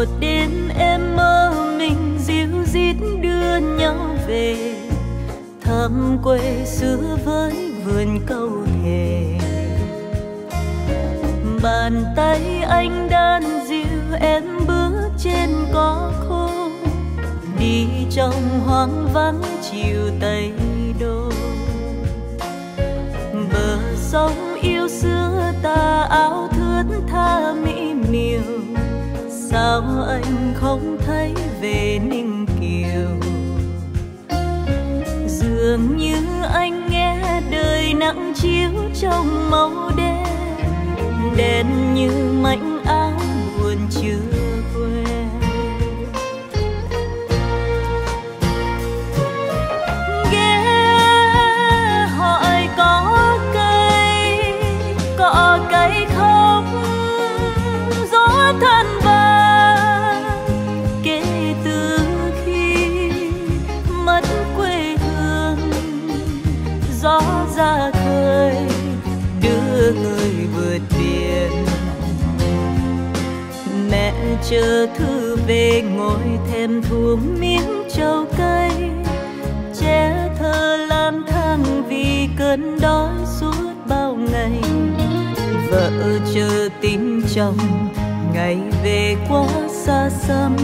một đêm em mơ mình dịu dít đưa nhau về. Thăm quê xưa với vườn câu thề. Bàn tay anh đan dịu em bước trên có khô. Đi trong hoang vắng chiều tây đô. Bờ sông sao anh không thấy về ninh kiều? Dường như anh nghe đời nặng chiếu trong màu đen đen như mảnh đưa vượt biển mẹ chờ thư về ngồi thêm thuồng miếng trầu cây. Che thơ lang thang vì cơn đói suốt bao ngày. Vợ chờ tin chồng, ngày về quá xa xăm.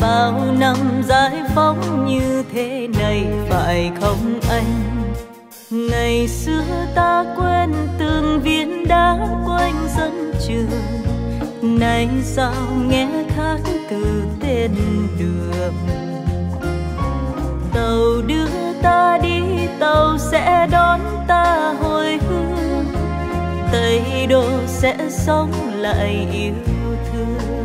Bao năm giải phóng như thế này phải không anh? Ngày xưa ta quên từng đã quanh sân trường. Nay sao nghe khác từ tên đường? Tàu đưa ta đi, tàu sẽ đón ta hồi hương. Tây đô sẽ sống lại yêu thương.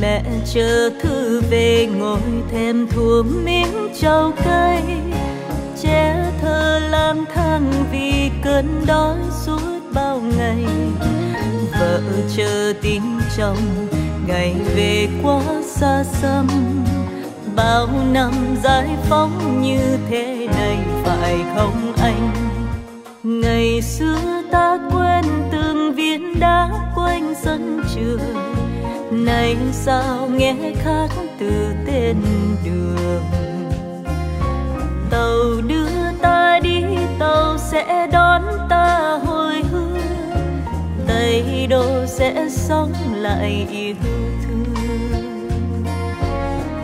Mẹ chờ thư về ngồi thèm thuồng miếng trầu cây trẻ thơ lang thang vì cơn đói suốt bao ngày. Vợ chờ tin chồng, ngày về quá xa xăm. Bao năm giải phóng như thế này phải không anh? Ngày xưa ta quên từng viên đá quanh sân trường nay sao nghe khác từ tên đường? Tàu đưa ta đi, tàu sẽ đón ta hồi hương. Tây đô sẽ sống lại yêu thương.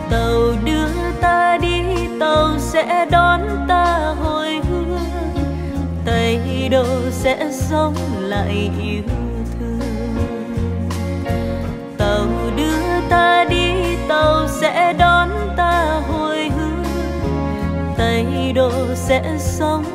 Tàu đưa ta đi, tàu sẽ đón ta hồi hương. Tây đô sẽ sống lại yêu thương. Đâu sẽ đón ta hồi hương tây đô sẽ sống.